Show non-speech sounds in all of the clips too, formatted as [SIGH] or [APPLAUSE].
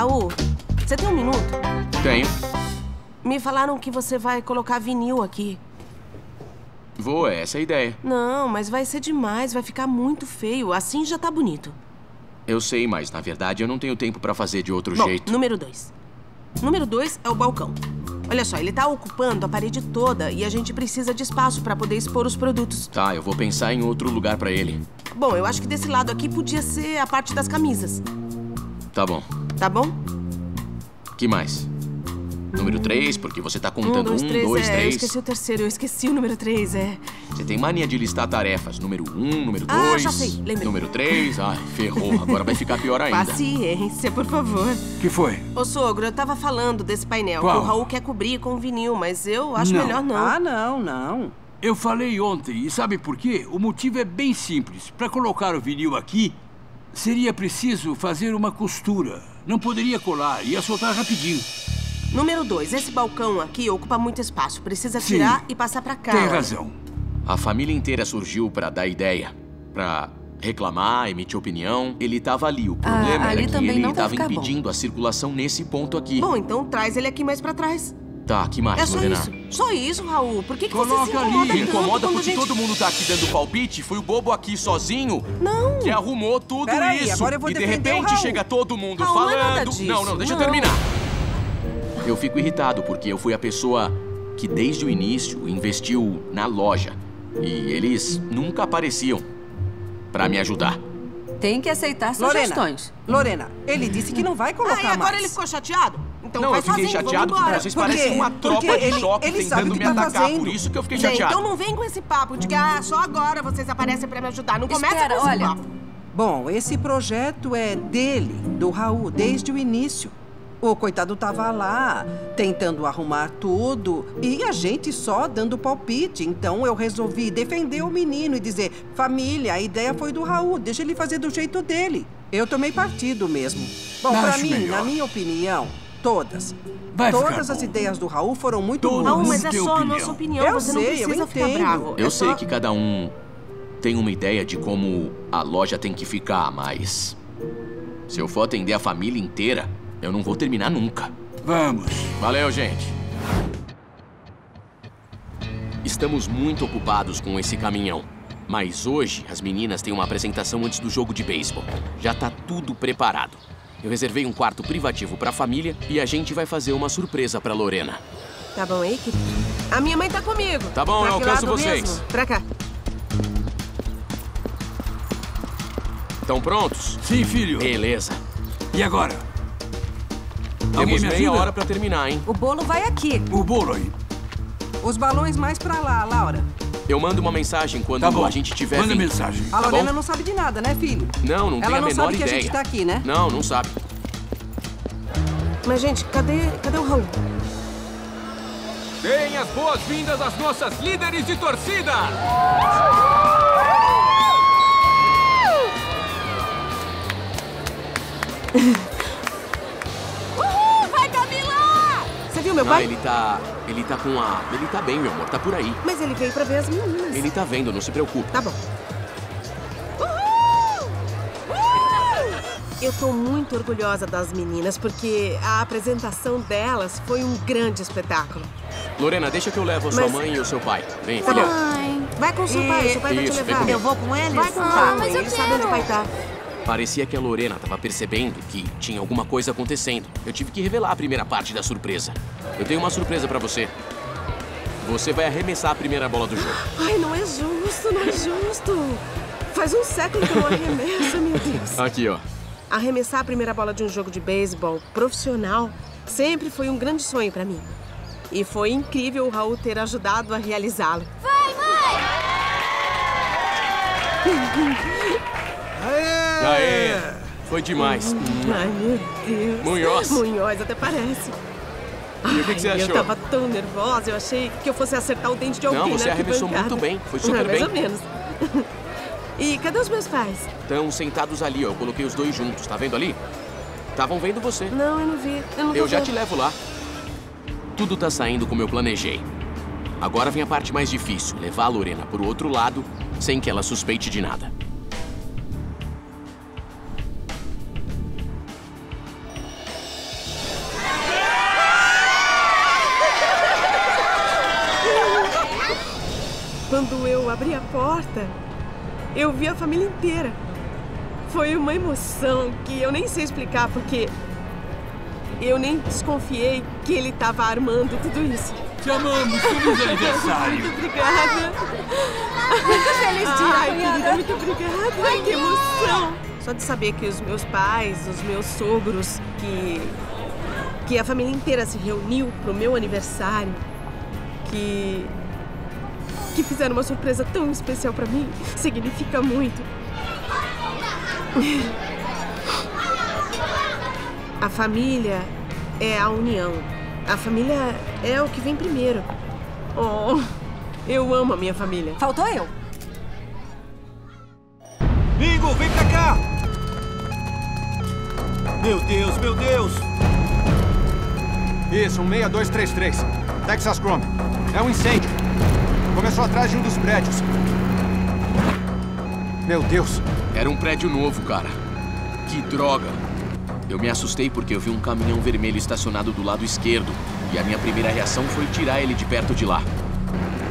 Raul, você tem um minuto? Tenho. Me falaram que você vai colocar vinil aqui. Vou, é essa a ideia. Não, mas vai ser demais, vai ficar muito feio. Assim já tá bonito. Eu sei, mas na verdade eu não tenho tempo pra fazer de outro Bom, jeito. número dois. Número dois é o balcão. Olha só, ele tá ocupando a parede toda e a gente precisa de espaço pra poder expor os produtos. Tá, eu vou pensar em outro lugar pra ele. Bom, eu acho que desse lado aqui podia ser a parte das camisas. Tá bom. Tá bom? Que mais? Número 3, porque você tá contando um, dois, três, dois, é, Eu três. esqueci o terceiro, eu esqueci o número três, é. Você tem mania de listar tarefas. Número 1, um, número Ah, 2. já sei, lembrei. Número 3. Ai, ferrou. Agora vai ficar pior ainda. Paciência, por favor. que foi? Ô, sogro, eu tava falando desse painel Qual? que o Raul quer cobrir com vinil, mas eu acho Não. melhor não. Ah, não, não. Eu falei ontem, e sabe por quê? O motivo é bem simples. Para colocar o vinil aqui, seria preciso fazer uma costura. Não poderia colar, ia soltar rapidinho. Número dois, esse balcão aqui ocupa muito espaço. Precisa Sim. tirar e passar pra cá. Tem olha. razão. A família inteira surgiu pra dar ideia. Pra reclamar, emitir opinião. Ele tava ali. O problema ali era que ele tava ficar bom. impedindo a circulação nesse ponto aqui. Bom, então traz ele aqui mais pra trás. Tá, que mais, é só Lorena? isso. Só isso, Raul. Por que, que você se Coloca ali. incomoda incomoda porque gente... todo mundo tá aqui dando palpite. Foi o bobo aqui sozinho Não. que arrumou tudo Peraí, isso. agora eu vou e de repente chega todo mundo Raul, não é nada falando. disso. Não, não, deixa eu Não. terminar. Eu fico irritado porque eu fui a pessoa que desde o início investiu na loja. E eles nunca apareciam pra me ajudar. Tem que aceitar Lorena, sugestões. Lorena, ele disse que não vai colocar Ah, e agora mais. ele ficou chateado? Então não, vai eu fiquei sozinho, vamos chateado porque vocês parecem uma Porque tropa de ele- choque ele sabe tentando o me que tá atacar. fazendo. Por isso que eu fiquei chateado. então não vem com esse papo de que ah, só agora vocês aparecem pra me ajudar. Não começa Espera, com esse olha. papo. Bom, esse projeto é dele, do Raul, desde o início. O coitado tava lá, tentando arrumar tudo, e a gente só dando palpite. Então eu resolvi defender o menino e dizer: família, a ideia foi do Raul, deixa ele fazer do jeito dele. Eu tomei partido mesmo. Bom, pra Acho mim, melhor. na minha opinião, todas. Vai todas as bom. ideias do Raul foram muito boas. Raul, mundo mas é só a opinião. nossa opinião. Eu você não sei, eu precisa ficar entendo. bravo. Eu É sei só- que cada um tem uma ideia de como a loja tem que ficar, mas. Se eu for atender a família inteira, eu não vou terminar nunca. Vamos. Valeu, gente. Estamos muito ocupados com esse caminhão. Mas hoje as meninas têm uma apresentação antes do jogo de beisebol. Já tá tudo preparado. Eu reservei um quarto privativo pra família e a gente vai fazer uma surpresa pra Lorena. Tá bom aí? A minha mãe tá comigo. Tá bom, Pra eu que alcanço vocês. mesmo? Pra cá. Estão prontos? Sim, filho. Beleza. E agora? Temos me meia ajuda? hora pra terminar, hein? O bolo vai aqui. O bolo aí. Os balões mais pra lá, Laura. Eu mando uma mensagem quando Tá bom. a gente tiver Manda vindo. mensagem. A Tá Lorena bom? não sabe de nada, né, filho? Não, não tem Ela a não menor sabe que a ideia. gente tá aqui, né? Não, não sabe. Mas, gente, cadê, cadê o Raul? Deem as boas-vindas às nossas líderes de torcida! [LAUGHS] Vai, Camila! Você viu meu Ah, pai? ele tá. Ele tá com a. Ele tá bem, meu amor, tá por aí. Mas ele veio pra ver as meninas. Ele tá vendo, não se preocupe. Tá bom. Eu tô muito orgulhosa das meninas porque a apresentação delas foi um grande espetáculo. Lorena, deixa que eu levo a sua Mas- mãe e o seu pai. Vem, Tá filha. Mãe. Vai com o seu pai, seu pai vai te Isso, levar. Eu vou com eles? Vai com o Ah, pai, mas eu ele sabe onde o quero. pai tá. Parecia que a Lorena tava percebendo que tinha alguma coisa acontecendo. Eu tive que revelar a primeira parte da surpresa. Eu tenho uma surpresa pra você. Você vai arremessar a primeira bola do jogo. [GASPS] Ai, não é justo, não é justo. Faz um século que eu não arremesso, meu Deus. [LAUGHS] Aqui, ó. Arremessar a primeira bola de um jogo de beisebol profissional sempre foi um grande sonho pra mim. E foi incrível o Raul ter ajudado a realizá-lo. Aê! [LAUGHS] Foi demais. Ai, meu Deus. Munhoz. Munhoz, até parece. E o que, que você achou? Eu tava tão nervosa, eu achei que eu fosse acertar o dente de alguém Não, você na arremessou muito bem. Foi super Ah, [LAUGHS] mais bem. ou menos. [LAUGHS] E cadê os meus pais? Estão sentados ali, ó. Eu coloquei os dois juntos. Tá vendo ali? Estavam vendo você. Não, eu não vi. Eu não Eu já te levo lá. Tudo tá saindo como eu planejei. Agora vem a parte mais difícil: levar a Lorena pro outro lado sem que ela suspeite de nada. Porta, eu vi a família inteira. Foi uma emoção que eu nem sei explicar, porque eu nem desconfiei que ele estava armando tudo isso. Te amamos, feliz aniversário. Muito obrigada. Muito feliz dia, Ai, querida, muito obrigada. Ai, que emoção. Só de saber que os meus pais, os meus sogros, que que a família inteira se reuniu pro meu aniversário, que que fizeram uma surpresa tão especial pra mim, significa muito. A família é a união. A família é o que vem primeiro. Oh, eu amo a minha família. Faltou eu. Mingo, vem pra cá! Meu Deus, meu Deus! Isso, um 6233. Texas Chrome. É um incêndio. Começou atrás de um dos prédios. Meu Deus. Era um prédio novo, cara. Que droga. Eu me assustei porque eu vi um caminhão vermelho estacionado do lado esquerdo. E a minha primeira reação foi tirar ele de perto de lá.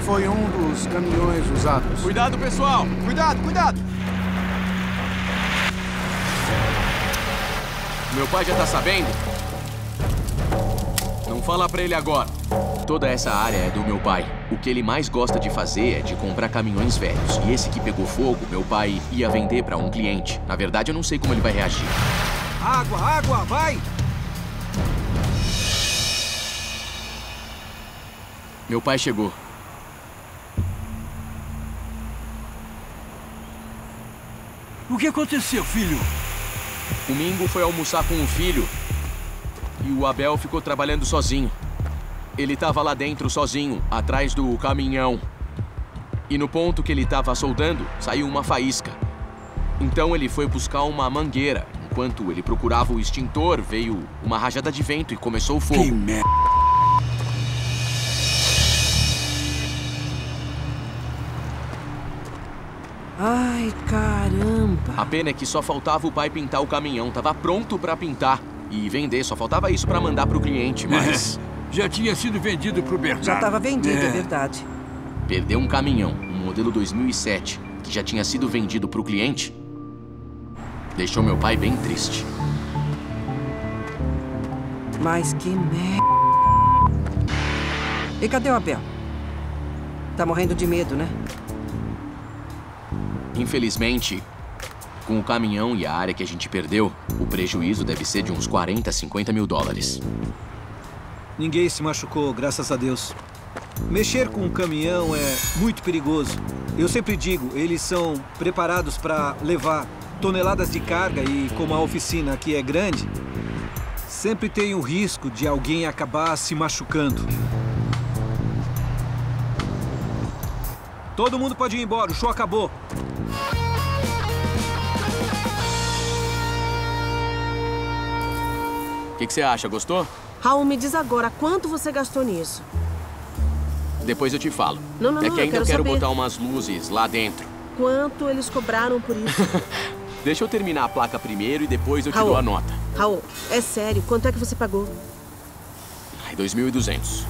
Foi um dos caminhões usados. Cuidado, pessoal! Cuidado, cuidado! Meu pai já tá sabendo? Não fala pra ele agora. Toda essa área é do meu pai. O que ele mais gosta de fazer é de comprar caminhões velhos. E esse que pegou fogo, meu pai ia vender pra um cliente. Na verdade, eu não sei como ele vai reagir. Água, água, vai! Meu pai chegou. O que aconteceu, filho? O Mingo foi almoçar com o filho e o Abel ficou trabalhando sozinho. Ele estava lá dentro sozinho, atrás do caminhão. E no ponto que ele estava soldando, saiu uma faísca. Então ele foi buscar uma mangueira. Enquanto ele procurava o extintor, veio uma rajada de vento e começou o Que fogo. merda. Ai, caramba. A pena é que só faltava o pai pintar o caminhão, tava pronto para pintar e vender, só faltava isso para mandar pro cliente, mas [LAUGHS] Já tinha sido vendido pro Bernardo. Já estava vendido, é É. verdade. perder um caminhão, um modelo 2007, que já tinha sido vendido pro cliente, deixou meu pai bem triste. Mas que merda. E cadê o Abel? Tá morrendo de medo, né? Infelizmente, com o caminhão e a área que a gente perdeu, o prejuízo deve ser de uns 40, 50 mil dólares. Ninguém se machucou, graças a Deus. Mexer com um caminhão é muito perigoso. Eu sempre digo, eles são preparados para levar toneladas de carga e como a oficina aqui é grande, sempre tem o risco de alguém acabar se machucando. Todo mundo pode ir embora, o show acabou. O que, que você acha? Gostou? Raul, me diz agora, quanto você gastou nisso? Depois eu te falo. Não, não, é não, que eu ainda quero eu quero botar umas luzes lá dentro. Quanto eles cobraram por isso? [LAUGHS] Deixa eu terminar a placa primeiro e depois eu te Raul. dou a nota. Raul, é sério, quanto é que você pagou? Ai, 2.200.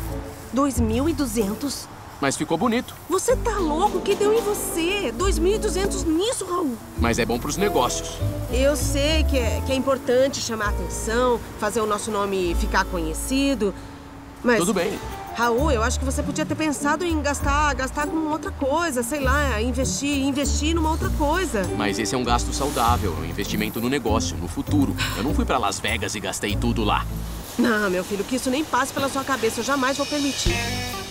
2.200? Mas ficou bonito. Você tá louco? O que deu em você? 2.200 nisso, Raul? Mas é bom pros negócios. Eu sei que é, que é importante chamar atenção, fazer o nosso nome ficar conhecido, mas... Tudo bem. Raul, eu acho que você podia ter pensado em gastar, gastar com outra coisa, sei lá, investir, investir numa outra coisa. Mas esse é um gasto saudável, é um investimento no negócio, no futuro. Eu não fui pra Las Vegas e gastei tudo lá. Não, meu filho, que isso nem passe pela sua cabeça, eu jamais vou permitir.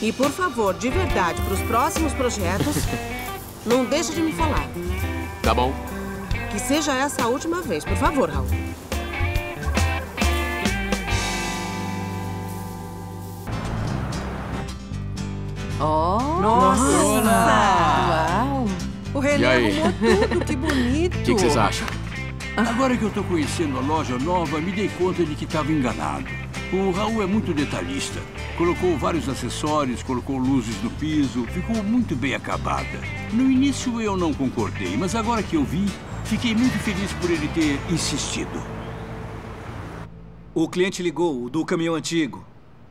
E por favor, de verdade, para os próximos projetos, não deixe de me falar. Tá bom? Que seja essa a última vez, por favor, Raul. Oh, Nossa! Uau! O René aí? arrumou tudo, que [LAUGHS] bonito. O que, que vocês acham? Agora que eu tô conhecendo a loja nova, me dei conta de que estava enganado. O Raul é muito detalhista. Colocou vários acessórios, colocou luzes no piso, ficou muito bem acabada. No início eu não concordei, mas agora que eu vi, fiquei muito feliz por ele ter insistido. O cliente ligou, o do caminhão antigo.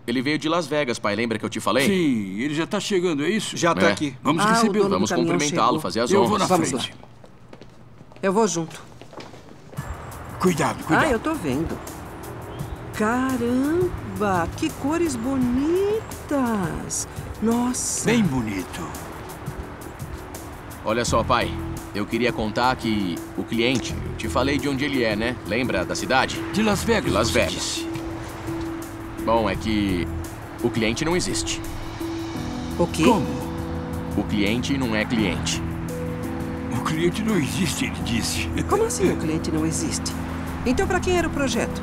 Ele veio de Las Vegas, pai. Lembra que eu te falei? Sim, ele já está chegando, é isso? Já É. aqui. Vamos Ah, o recebê-lo. Vamos cumprimentá-lo, fazer as Eu vou honras. na Vamos frente. Eu vou junto. Cuidado, cuidado. Ah, eu tô vendo. Caramba, que cores bonitas. Nossa. Bem bonito. Olha só, pai. Eu queria contar que o cliente, eu te falei de onde ele é, né? Lembra da cidade? De Las Vegas. De Las Vegas. disse. Bom, é que o cliente não existe. O quê? Como? O cliente não é cliente. O cliente não existe, ele disse. Como assim o [LAUGHS] cliente não existe? Então, pra quem era o projeto?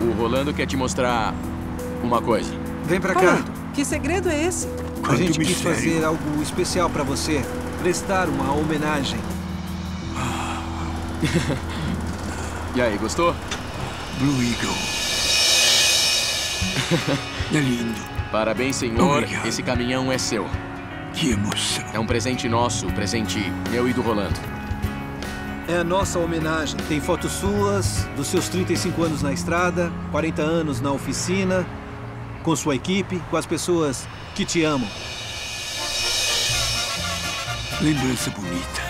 O Rolando quer te mostrar uma coisa. Vem pra cá. Que segredo é esse? A Quanto gente quis mistério. fazer algo especial pra você. Prestar uma homenagem. [LAUGHS] E aí, gostou? Blue Eagle. [LAUGHS] é lindo. Parabéns, senhor. Obrigado. Esse caminhão é seu. Que emoção. É um presente nosso, presente meu e do Rolando. É a nossa homenagem. Tem fotos suas, dos seus 35 anos na estrada, 40 anos na oficina, com sua equipe, com as pessoas que te amam. Lembrança bonita.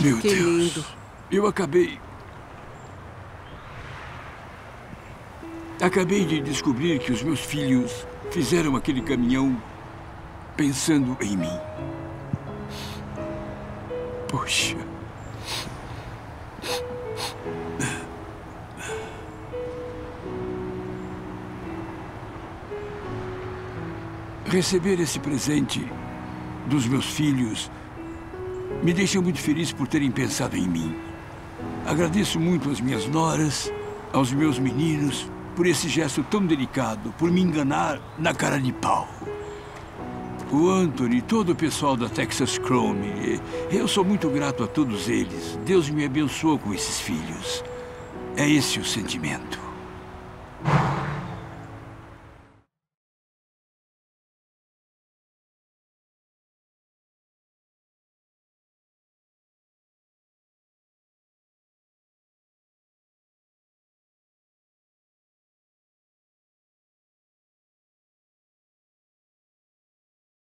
Meu Que Deus. lindo. Eu acabei. Acabei de descobrir que os meus filhos fizeram aquele caminhão pensando em mim. Poxa. Receber esse presente dos meus filhos me deixa muito feliz por terem pensado em mim. Agradeço muito às minhas noras, aos meus meninos, por esse gesto tão delicado, por me enganar na cara de pau. O Anthony todo o pessoal da Texas Chrome, eu sou muito grato a todos eles. Deus me abençoou com esses filhos. É esse o sentimento.